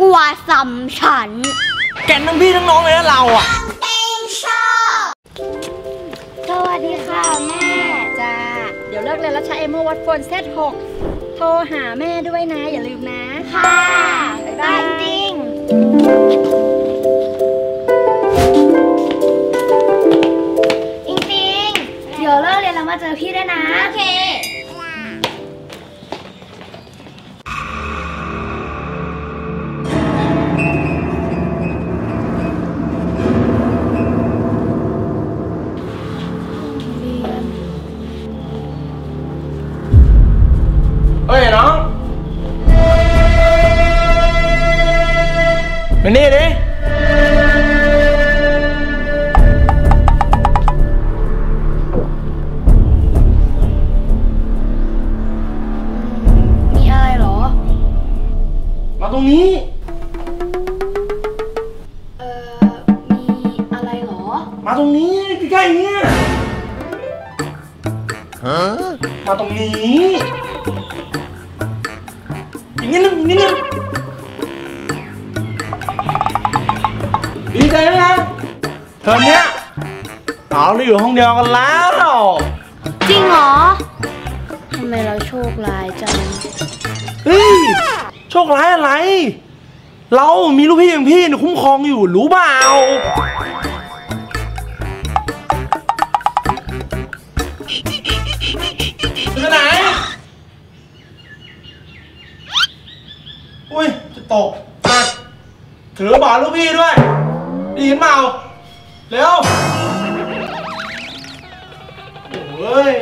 กลัวสัมฉัน แกนทั้งพี่ทั้งน้องเลยนะเราอะสวัสดีค่ะแม่จ้าเดี๋ยวเลิกเรียนแล้วใช้เอโมวัดโฟนเซตหกโทรหาแม่ด้วยนะ อย่าลืมนะ ค่ะบ๊ายได้บายจริงอิงติงเดี๋ยวเลิกเรียนแล้วมาเจอพี่ด้วยนะ โอเค มานี่ดิมีอะไรเหรอ มาตรงนี้ เอ่อ มีอะไรเหรอ มาตรงนี้ใกล้ๆเนี่ยมาตรงนี้อีกนิดนึงอีกนิดนึง ดีใจไหมครับเทอมเนี้ยเราได้อยู่ห้องเดียวกันแล้วจริงเหรอทำไมเราโชคร้ายจังเฮ้ยโชคร้ายอะไร เรามีลูกพี่อย่างพี่เนี่ยคุ้มครองอยู่รู้เปล่า ได้ยินเปล่าเร็วโอ้ย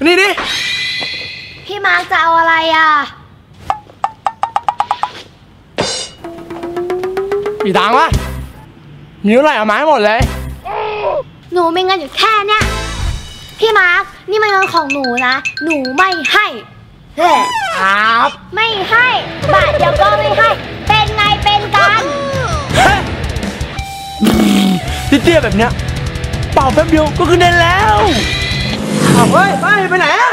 นเรียนเรียนเรียนอยู่แล้วตองมานี่ดิ พี่มาร์คจะเอาอะไรอะ มีตังค์ปะมีเท่าไหร่เอามาให้หมดเลย หนูมีเงินอยู่แค่เนี้ย พี่มาร์คนี่มันเงินของหนูนะ หนูไม่ให้เฮ้ครับ ไม่ให้ บาทเดียวก็ไม่ให้ เป็นไงเป็นกันเตี้ยๆแบบเนี้ย เป่าแป๊บเดียวก็ขึ้นได้แล้ว เฮ้ยไปไปไหนอะ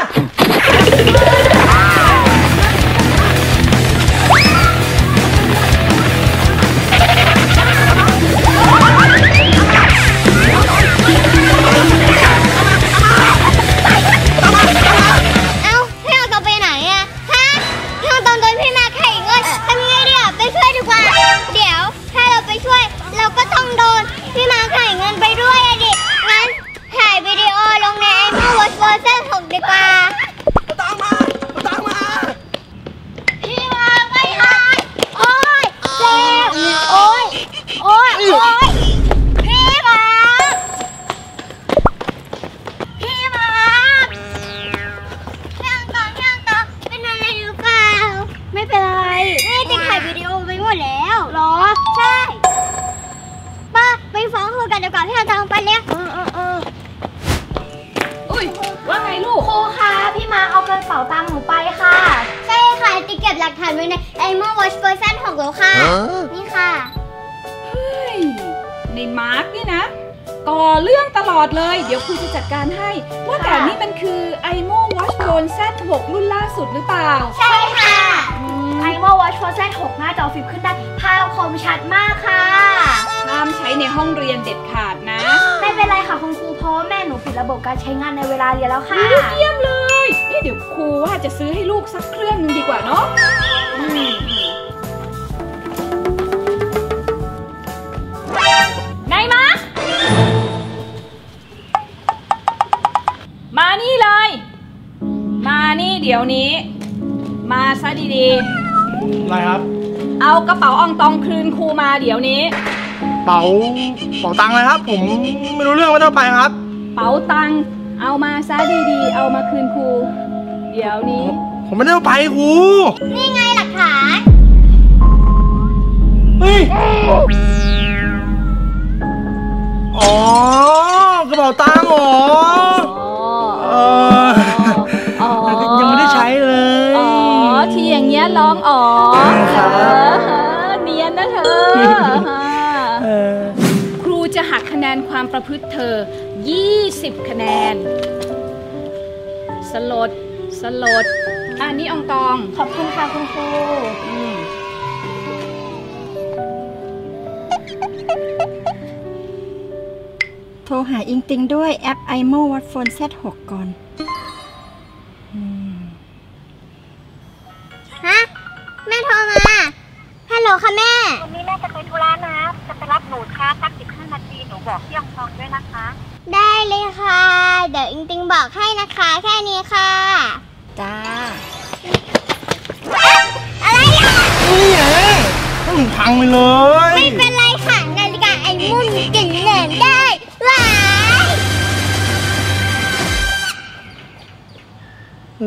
ว่าไงลูก ครูคะพี่มาเอากระเป๋าตังค์หนูไปค่ะ ใช่ค่ะติ๊กเก็บหลักฐานไว้ในไอโมวอชเวอร์ชัน6แล้วค่ะ นี่ค่ะ เฮ้ย นายมาร์คนี่นะ ก่อเรื่องตลอดเลย เดี๋ยวครูจะจัดการให้ ว่าแต่ค่ะนี่มันคือ imoo Watch Phone Z6 รุ่นล่าสุดหรือเปล่า ใช่ค่ะ imoo Watch Phone Z6 หน้าจอ flip ขึ้นได้ภาพคมชัดมากค่ะ ห้ามใช้ในห้องเรียนเด็ดขาดนะ ไม่เป็นไรค่ะคุณครูเพ ราะว่าแม่หนูปิดระบบการใช้งานในเวลาเรียนแล้วค่ะ เยี่ยมเลยเอ๊ะเดี๋ยวครูว่าจะซื้อให้ลูกสักเครื่องหนึงดีกว่าเนาะอืมไงมาร์คมานี่เลย มานี่เดี๋ยวนี้ มาซะดีอะไรครับๆเอากระเป๋าอองตองคืนครูมาเดี๋ยวนี้ เป๋าเป๋าตังค์เลยครับ ผมไม่รู้เรื่องว่าต้องไปครับ เป๋าตังค์เอามาซะดีๆ เอามาคืนครูเดี๋ยวนี้ ผมไม่ได้เอาไปครูนี่ไงหลักฐานเฮ้ยอ๋อกป๋าตังค์เหรออ๋อเอ คะแนนความประพฤติเธอ 20 คะแนน สลด สลด อันนี้อองตอง ขอบคุณค่ะคุณครูอืมโทรหาอิงติงด้วยแอป iMo w a t Phone Z6 ก่อน วันนี้แม่จะไปธุระนะ จะไปรับหนูช้าสักสิบห้านาทีหนูบอกพี่ยองทองด้วยนะคะ ได้เลยค่ะ เดี๋ยวอิงติงบอกให้นะคะ แค่นี้ค่ะ จ้า อะไรอะ นี่ไงต้องพังไปเลย ไม่เป็นไรค่ะนาฬิกาไอ้มุ่นเก่งเหนินได้หวาย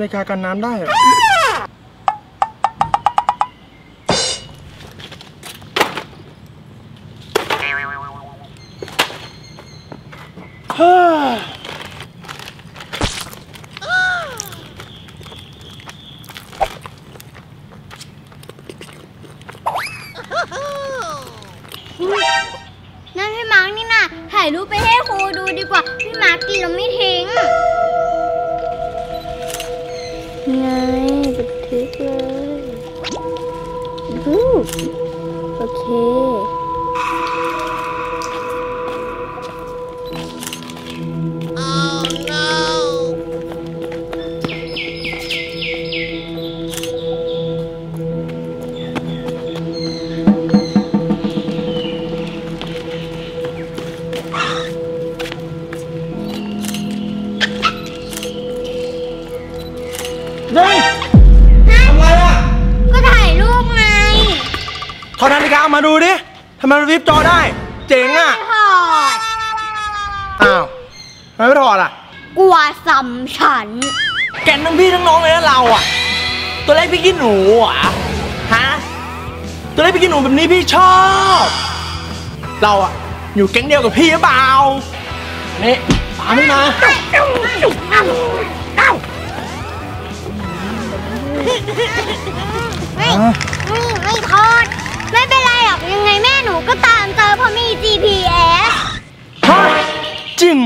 รายการกันน้ำได้เหรอเฮ้ย นั่นพี่มาร์กนี่นะถ่าย รูปไปให้ครูดูดีกว่า พี่มาร์กกินแล้วไม่ทิ้ ดูดิทำไมมันวิบจอได้ เจ๋งอะถอดอ้าวทำไมไม่ถอดอะ กลัวสัมฉัน แกนทั้งพี่ทั้งน้องเลยนะเราอะ ตัวเล็กพี่กินหนูอะฮะตัวเล็กพี่กินหนูแบบนี้พี่ชอบ เราอะอยู่แก๊งเดียวกับพี่หรือเปล่านี่ตามพี่มา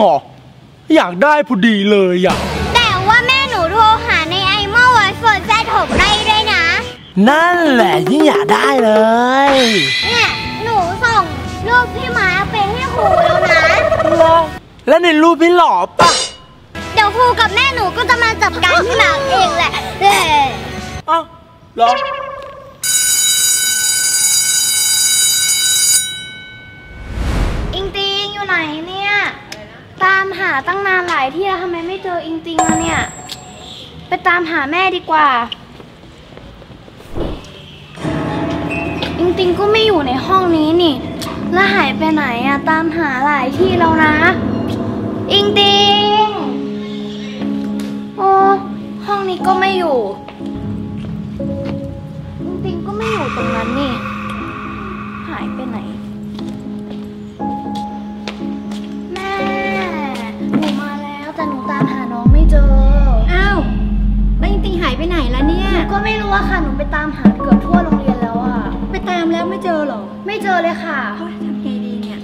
เหรอ อยากได้พอดีเลยอะ แต่ว่าแม่หนูโทรหาในไอโมไวโฟนแซดหกได้ด้วยนะ นั่นแหละที่อยากได้เลย เนี่ย หนูส่งรูปพี่มาร์คไปให้ครูแล้วนะ แล้วในรูปพี่หล่อปะเดี๋ยวครูกับแม่หนูก็จะมาจัดการพี่มาร์คเองแหละเอ้ยอ้าวเหรออิงติงอยู่ไหนเนี่ย ตามหาตั้งนานหลายที่แล้วทำไมไม่เจออิงติงอะเนี่ย ไปตามหาแม่ดีกว่า อิงติงก็ไม่อยู่ในห้องนี้นี่ แล้วหายไปไหนอะตามหาหลายที่แล้วนะ ไม่รู้อะค่ะหนูไปตามหาเกือบทั่วโรงเรียนแล้วอะไปตามแล้วไม่เจอเหรอ ไม่เจอเลยค่ะโอ๊ยทำไงดีเนี่ย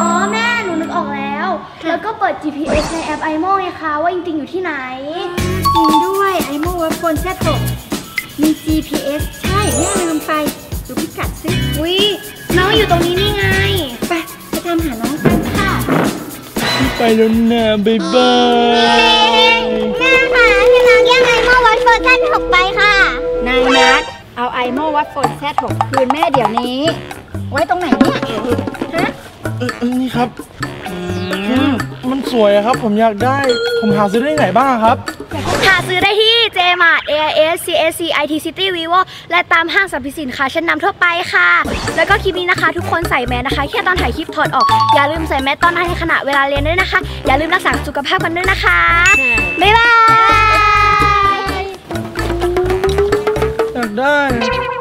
อ๋อแม่หนูนึกออกแล้ว แล้วก็เปิด GPS ในแอป iMo ไงคะว่าจริงๆอยู่ที่ไหน จริงด้วย iMo w a t Phone Z6 มี GPS ใช่แม่ลืมไปดูพิกัดซิอุ้ยน้องอยู่ตรงนี้นี่ไง ไปไปตามหาน้องกันค่ะไปแล้วนะบ๊ายบายแม่ค่ะพี่มาร์คแย่ง imoo Watch Phone Z6 ไปค่ะ นายมาร์คเอา imoo Watch Phone Z6 คืนแม่เดี๋ยวนี้ ไว้ตรงไหนเนี่ยฮะเออเออนี่ครับอืมมันสวยอะครับ ผมอยากได้ ผมหาซื้อได้ที่ไหนบ้างครับ หาซื้อได้ที่ JMart AIS CSC IT City Vivo และตามห้างสรรพสินค้าชั้นนำทั่วไปค่ะ แล้วก็คลิปนี้นะคะ ทุกคนใส่แมสนะคะ แค่ตอนถ่ายคลิปถอดออก อย่าลืมใส่แมสตอนในขณะเวลาเรียนด้วยนะคะ อย่าลืมรักษาสุขภาพกันด้วยนะคะ บ๊ายบาย อยากได้